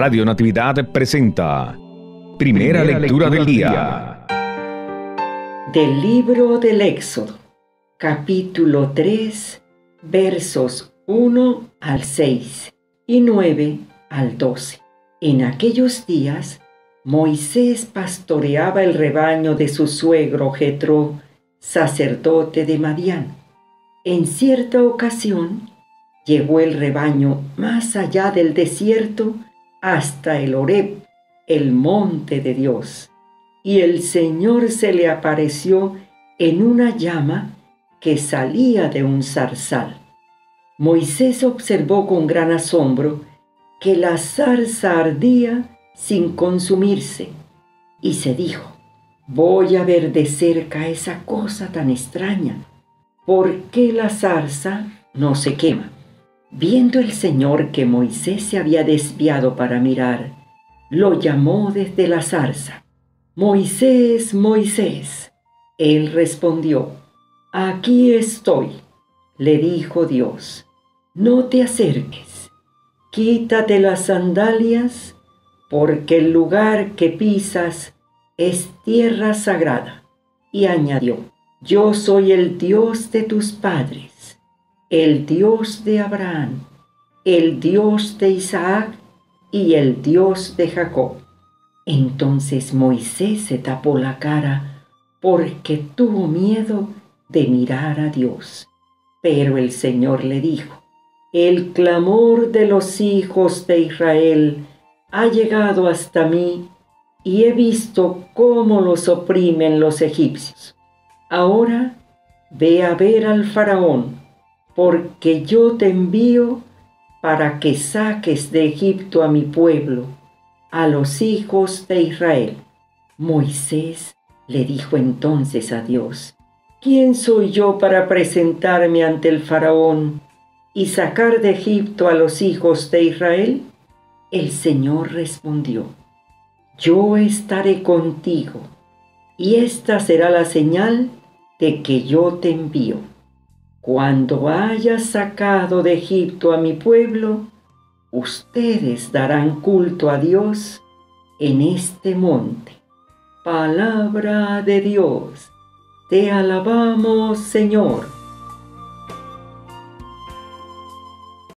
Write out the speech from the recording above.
Radio Natividad presenta Primera, lectura, del día. Del libro del Éxodo, capítulo 3, versos 1 al 6 y 9 al 12. En aquellos días, Moisés pastoreaba el rebaño de su suegro Jetro, sacerdote de Madián. En cierta ocasión, llevó el rebaño más allá del desierto hasta el Horeb, el monte de Dios. Y el Señor se le apareció en una llama que salía de un zarzal. Moisés observó con gran asombro que la zarza ardía sin consumirse y se dijo, voy a ver de cerca esa cosa tan extraña. ¿Por qué la zarza no se quema? Viendo el Señor que Moisés se había desviado para mirar, lo llamó desde la zarza. Moisés, Moisés. Él respondió, Aquí estoy, le dijo Dios. No te acerques, quítate las sandalias, porque el lugar que pisas es tierra sagrada. Y añadió, Yo soy el Dios de tus padres el Dios de Abraham, el Dios de Isaac y el Dios de Jacob. Entonces Moisés se tapó la cara porque tuvo miedo de mirar a Dios. Pero el Señor le dijo, el clamor de los hijos de Israel ha llegado hasta mí y he visto cómo los oprimen los egipcios. Ahora ve a ver al faraón porque yo te envío para que saques de Egipto a mi pueblo, a los hijos de Israel. Moisés le dijo entonces a Dios, ¿quién soy yo para presentarme ante el faraón y sacar de Egipto a los hijos de Israel? El Señor respondió, yo estaré contigo, y esta será la señal de que yo te envío. Cuando haya sacado de Egipto a mi pueblo, ustedes darán culto a Dios en este monte. Palabra de Dios. Te alabamos, Señor.